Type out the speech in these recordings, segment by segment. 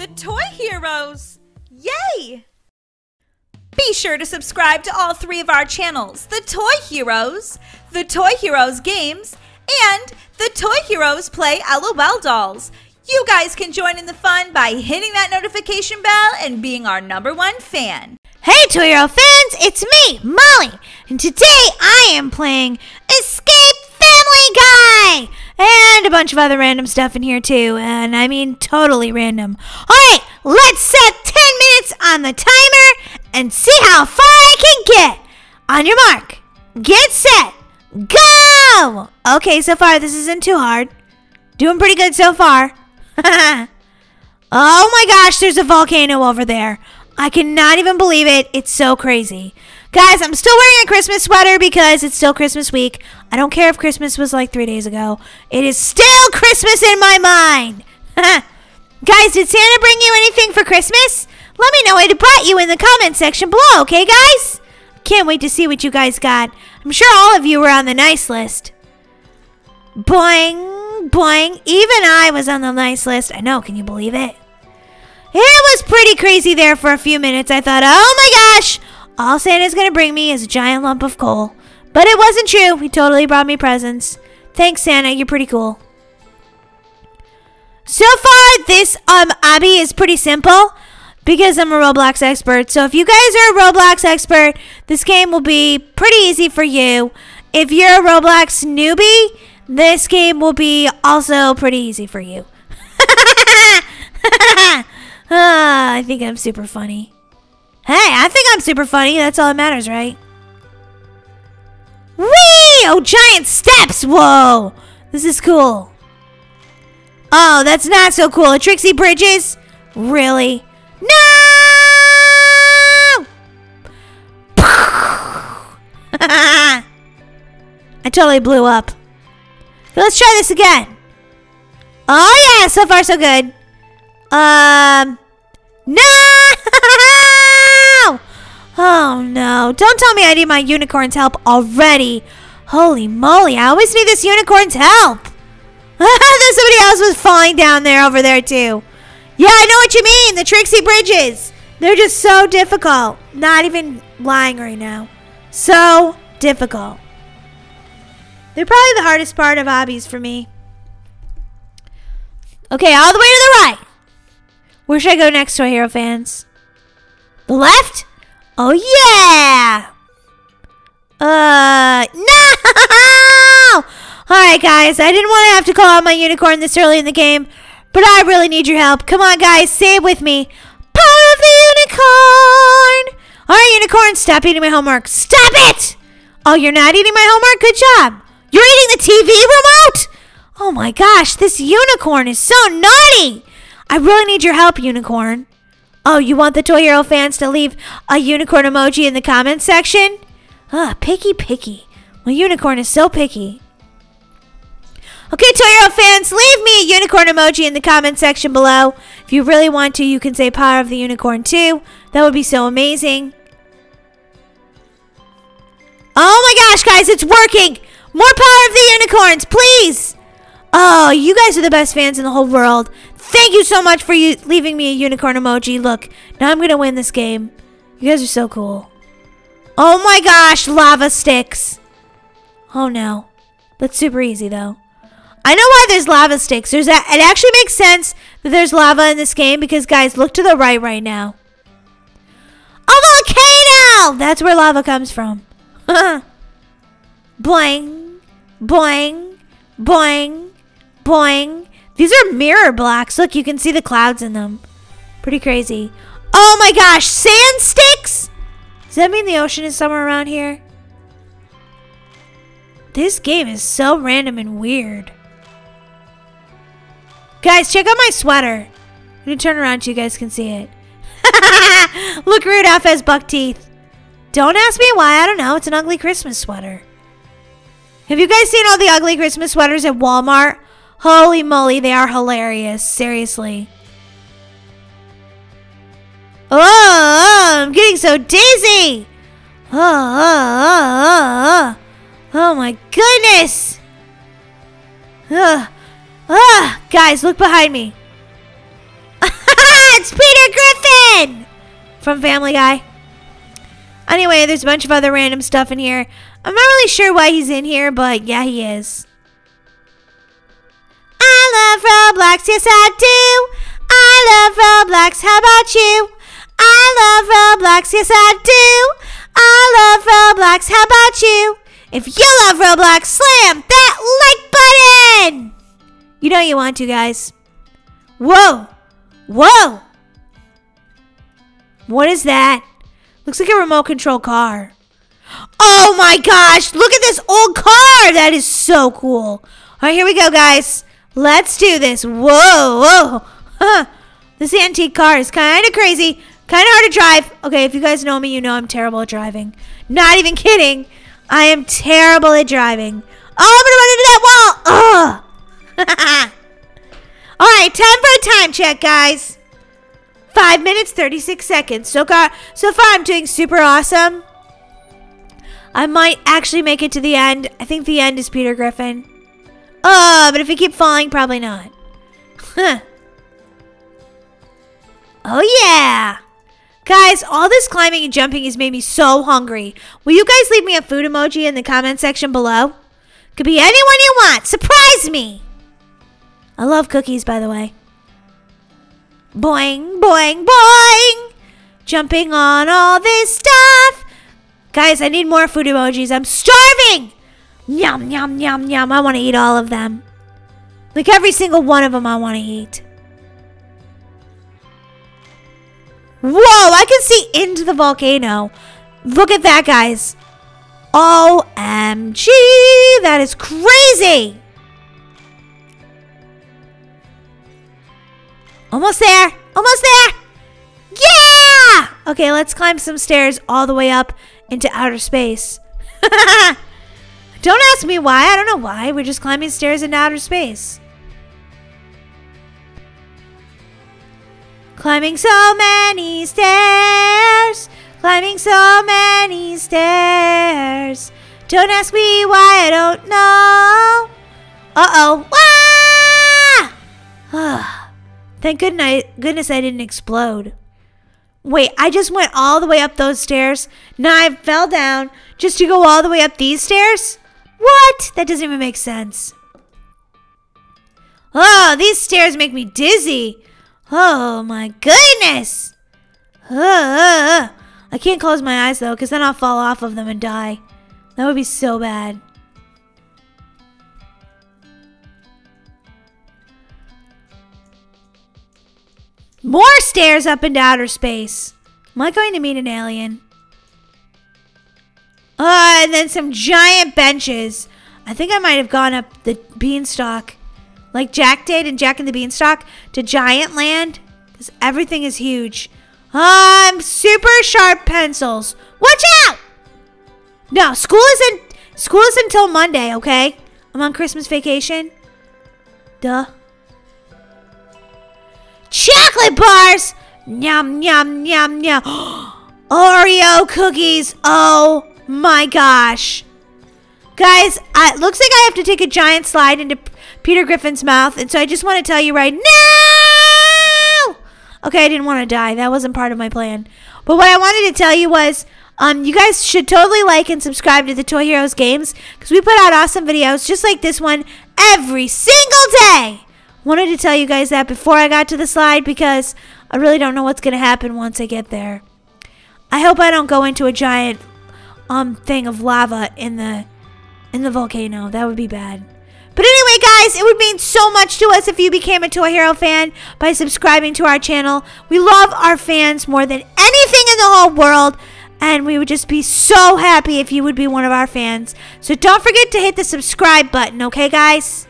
The Toy Heroes! Yay! Be sure to subscribe to all three of our channels The Toy Heroes, The Toy Heroes Games, and The Toy Heroes Play LOL Dolls. You guys can join in the fun by hitting that notification bell and being our number one fan. Hey, Toy Hero fans, it's me, Molly, and today I am playing Escape Family Guy! And a bunch of other random stuff in here too, and I mean totally random. Alright, let's set 10 minutes on the timer and see how far I can get. On your mark, get set, go! Okay, so far this isn't too hard. Doing pretty good so far. oh my gosh, there's a volcano over there. I cannot even believe it. It's so crazy. Guys, I'm still wearing a Christmas sweater because it's still Christmas week. I don't care if Christmas was like three days ago. It is still Christmas in my mind. guys, did Santa bring you anything for Christmas? Let me know what he brought you in the comment section below, okay, guys? Can't wait to see what you guys got. I'm sure all of you were on the nice list. Boing, boing. Even I was on the nice list. I know, can you believe it? It was pretty crazy there for a few minutes. I thought, oh my gosh, all Santa's to bring me is a giant lump of coal. But it wasn't true. He totally brought me presents. Thanks, Santa. You're pretty cool. So far, this um obby is pretty simple because I'm a Roblox expert. So if you guys are a Roblox expert, this game will be pretty easy for you. If you're a Roblox newbie, this game will be also pretty easy for you. ah, I think I'm super funny. Hey, I think I'm super funny. That's all that matters, right? Whee! Oh, giant steps! Whoa! This is cool. Oh, that's not so cool. A Trixie Bridges? Really? No! I totally blew up. Let's try this again. Oh yeah, so far so good. Um, no! Oh no, don't tell me I need my unicorn's help already. Holy moly, I always need this unicorn's help. There's somebody else was falling down there over there too. Yeah, I know what you mean. The Trixie Bridges. They're just so difficult. Not even lying right now. So difficult. They're probably the hardest part of obbies for me. Okay, all the way to the right. Where should I go next, Toy Hero fans? The left? Oh, yeah! Uh, no! Alright, guys, I didn't want to have to call out my unicorn this early in the game, but I really need your help. Come on, guys, say it with me. Power of the unicorn! Alright, unicorn, stop eating my homework. Stop it! Oh, you're not eating my homework? Good job. You're eating the TV remote? Oh my gosh, this unicorn is so naughty! I really need your help, unicorn. Oh, you want the Toy Hero fans to leave a unicorn emoji in the comments section? Ah, picky, picky. My unicorn is so picky. Okay, Toy Hero fans, leave me a unicorn emoji in the comment section below. If you really want to, you can say Power of the Unicorn too. That would be so amazing. Oh my gosh, guys, it's working! More Power of the Unicorns, please! Oh, you guys are the best fans in the whole world. Thank you so much for you leaving me a unicorn emoji. Look, now I'm going to win this game. You guys are so cool. Oh my gosh, lava sticks. Oh no. That's super easy though. I know why there's lava sticks. There's a, it actually makes sense that there's lava in this game because guys, look to the right right now. A volcano! That's where lava comes from. boing, boing, boing, boing. These are mirror blocks. Look, you can see the clouds in them. Pretty crazy. Oh my gosh, sand sticks? Does that mean the ocean is somewhere around here? This game is so random and weird. Guys, check out my sweater. I'm going to turn around so you guys can see it. Look, Rudolph has buck teeth. Don't ask me why. I don't know. It's an ugly Christmas sweater. Have you guys seen all the ugly Christmas sweaters at Walmart? Holy moly, they are hilarious. Seriously. Oh, oh I'm getting so dizzy. Oh, oh, oh, oh, oh my goodness. Oh, oh, guys, look behind me. it's Peter Griffin from Family Guy. Anyway, there's a bunch of other random stuff in here. I'm not really sure why he's in here, but yeah, he is. I love Roblox, yes I do. I love Roblox, how about you? I love Roblox, yes I do. I love Roblox, how about you? If you love Roblox, slam that like button! You know you want to, guys. Whoa! Whoa! What is that? Looks like a remote control car. Oh my gosh! Look at this old car! That is so cool. All right, here we go, guys. Let's do this. Whoa, whoa. Huh. This antique car is kind of crazy, kind of hard to drive. Okay, if you guys know me, you know I'm terrible at driving. Not even kidding. I am terrible at driving. Oh, I'm gonna run into that wall. Ugh. All right, time for a time check, guys. Five minutes, 36 seconds. So far, so far, I'm doing super awesome. I might actually make it to the end. I think the end is Peter Griffin. Oh, but if we keep falling, probably not. Huh. Oh, yeah. Guys, all this climbing and jumping has made me so hungry. Will you guys leave me a food emoji in the comment section below? Could be anyone you want. Surprise me. I love cookies, by the way. Boing, boing, boing. Jumping on all this stuff. Guys, I need more food emojis. I'm starving. Yum, yum, yum, yum. I want to eat all of them. Like every single one of them, I want to eat. Whoa, I can see into the volcano. Look at that, guys. OMG, that is crazy. Almost there. Almost there. Yeah! Okay, let's climb some stairs all the way up into outer space. don't ask me why. I don't know why. We're just climbing stairs into outer space. Climbing so many stairs. Climbing so many stairs. Don't ask me why I don't know. Uh oh. Ah! Thank goodness, goodness I didn't explode. Wait, I just went all the way up those stairs. Now I fell down just to go all the way up these stairs? What? That doesn't even make sense. Oh, these stairs make me dizzy. Oh my goodness. Uh, I can't close my eyes though, because then I'll fall off of them and die. That would be so bad. More stairs up into outer space. Am I going to meet an alien? Uh, and then some giant benches. I think I might have gone up the beanstalk. Like Jack did in Jack and the Beanstalk to Giant Land. Because everything is huge. Um, super sharp pencils. Watch out! No, school isn't school is until Monday, okay? I'm on Christmas vacation. Duh. Chocolate bars! Yum, yum, yum, yum. Oreo cookies. Oh my gosh. Guys, it looks like I have to take a giant slide into Peter Griffin's mouth. And so I just want to tell you right now. Okay, I didn't want to die. That wasn't part of my plan. But what I wanted to tell you was um, you guys should totally like and subscribe to the Toy Heroes games because we put out awesome videos just like this one every single day. Wanted to tell you guys that before I got to the slide because I really don't know what's going to happen once I get there. I hope I don't go into a giant um thing of lava in the in the volcano. That would be bad. But anyway, guys, it would mean so much to us if you became a Toy Hero fan by subscribing to our channel. We love our fans more than anything in the whole world. And we would just be so happy if you would be one of our fans. So don't forget to hit the subscribe button, okay, guys?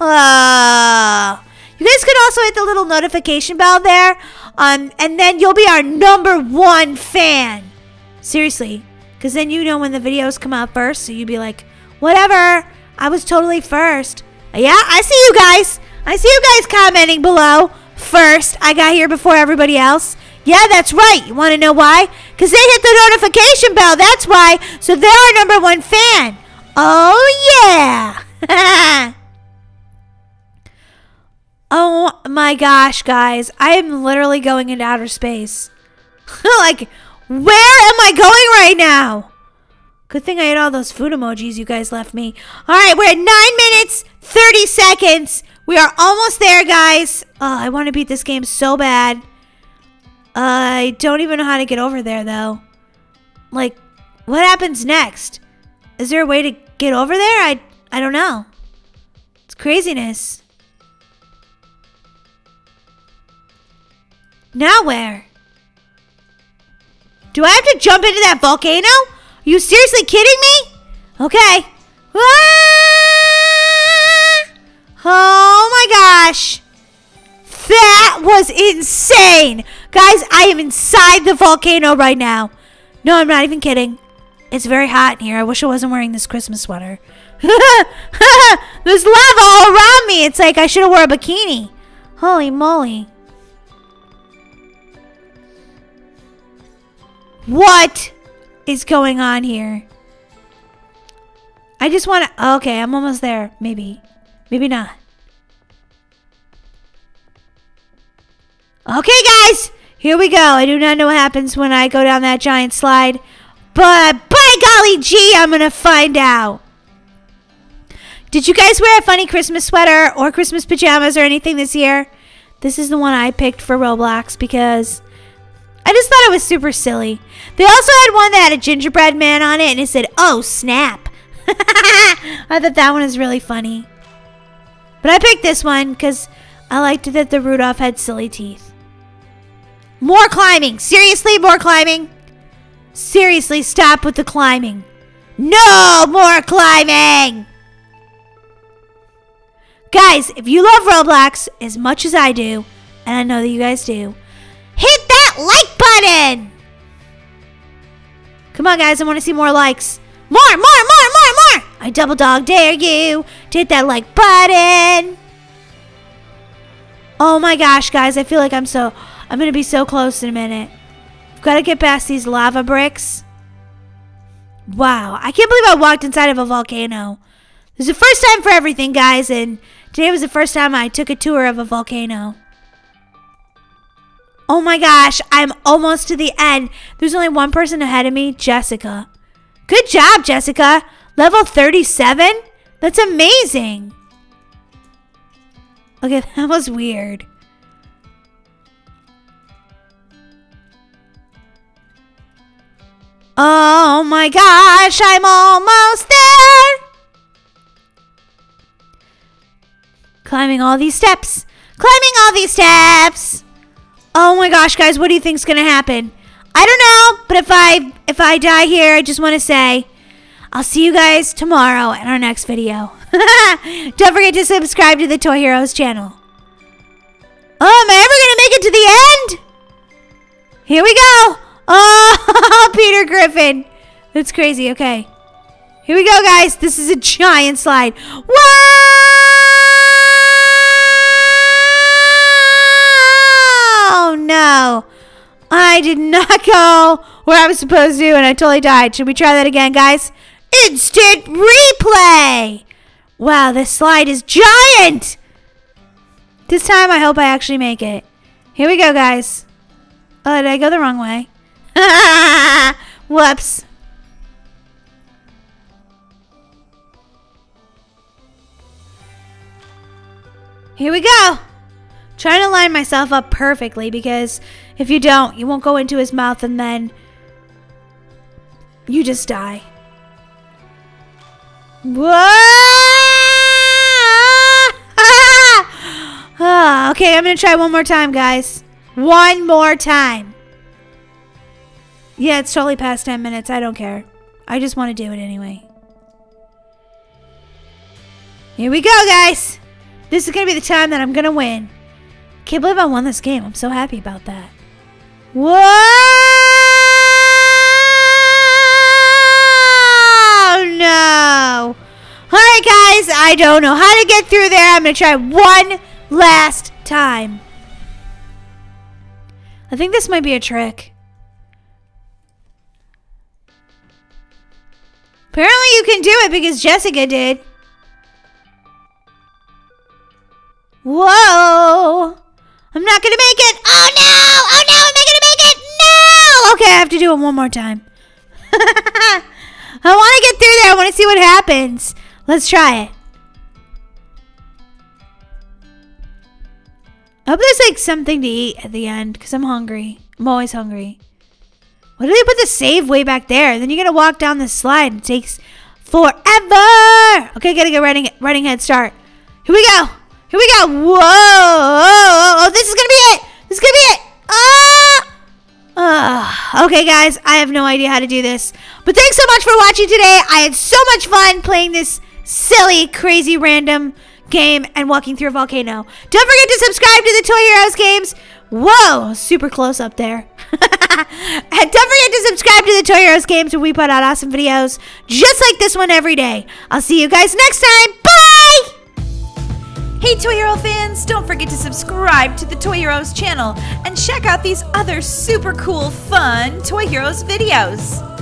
Uh, you guys could also hit the little notification bell there. Um, and then you'll be our number one fan. Seriously. Because then you know when the videos come out first. So you'd be like, whatever. I was totally first. Yeah, I see you guys. I see you guys commenting below. First, I got here before everybody else. Yeah, that's right. You want to know why? Because they hit the notification bell. That's why. So they're our number one fan. Oh, yeah. Oh my gosh, guys. I am literally going into outer space. like, where am I going right now? Good thing I had all those food emojis you guys left me. All right, we're at 9 minutes, 30 seconds. We are almost there, guys. Oh, I want to beat this game so bad. I don't even know how to get over there, though. Like, what happens next? Is there a way to get over there? I, I don't know. It's craziness. Now where? Do I have to jump into that volcano? Are you seriously kidding me? Okay. Ah! Oh my gosh. That was insane. Guys, I am inside the volcano right now. No, I'm not even kidding. It's very hot in here. I wish I wasn't wearing this Christmas sweater. There's lava all around me. It's like I should have wore a bikini. Holy moly. What is going on here? I just want to. Okay, I'm almost there. Maybe. Maybe not. Okay, guys. Here we go. I do not know what happens when I go down that giant slide. But by golly gee, I'm going to find out. Did you guys wear a funny Christmas sweater or Christmas pajamas or anything this year? This is the one I picked for Roblox because I just thought it was super silly. They also had one that had a gingerbread man on it and it said, oh, snap. I thought that one was really funny. But I picked this one because I liked that the Rudolph had silly teeth. More climbing. Seriously, more climbing? Seriously, stop with the climbing. No more climbing! Guys, if you love Roblox as much as I do, and I know that you guys do, hit like button! Come on, guys, I want to see more likes. More, more, more, more, more! I double dog dare you to hit that like button. Oh my gosh, guys, I feel like I'm so, I'm to be so close in a minute. I've got to get past these lava bricks. Wow, I can't believe I walked inside of a volcano. This is the first time for everything, guys, and today was the first time I took a tour of a volcano. Oh my gosh, I'm almost to the end. There's only one person ahead of me, Jessica. Good job, Jessica. Level 37? That's amazing. Okay, that was weird. Oh my gosh, I'm almost there. Climbing all these steps. Climbing all these steps. Oh my gosh, guys, what do you think's going to happen? I don't know, but if I if I die here, I just want to say I'll see you guys tomorrow in our next video. don't forget to subscribe to the Toy Heroes channel. Oh, am I ever going to make it to the end? Here we go. Oh, Peter Griffin. That's crazy. Okay. Here we go, guys. This is a giant slide. Whoa! No. I did not go where I was supposed to, and I totally died. Should we try that again, guys? Instant replay! Wow, this slide is giant! This time, I hope I actually make it. Here we go, guys. Oh, did I go the wrong way? Whoops. Here we go. Trying to line myself up perfectly because if you don't, you won't go into his mouth and then you just die. Ah, okay, I'm going to try one more time, guys. One more time. Yeah, it's totally past 10 minutes. I don't care. I just want to do it anyway. Here we go, guys. This is going to be the time that I'm going to win. Can't believe I won this game. I'm so happy about that. Whoa! No! Alright, guys. I don't know how to get through there. I'm going to try one last time. I think this might be a trick. Apparently you can do it because Jessica did. Whoa! I'm not gonna make it! Oh no! Oh no! I'm not gonna make it? No! Okay, I have to do it one more time. I want to get through there. I want to see what happens. Let's try it. I hope there's like something to eat at the end because I'm hungry. I'm always hungry. Why do they put the save way back there? Then you're gonna walk down the slide. It takes forever. Okay, gotta get running running head start. Here we go. Here we go. Whoa! Oh, this is gonna be it. This is gonna be it. Ah! Uh, okay, guys, I have no idea how to do this. But thanks so much for watching today. I had so much fun playing this silly, crazy, random game and walking through a volcano. Don't forget to subscribe to the Toy Heroes games. Whoa, super close up there. and don't forget to subscribe to the Toy Heroes games where we put out awesome videos just like this one every day. I'll see you guys next time. Toy Hero fans, don't forget to subscribe to the Toy Heroes channel and check out these other super cool, fun Toy Heroes videos.